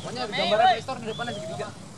Pokoknya gambarnya Play Store di depannya segitiga. gitu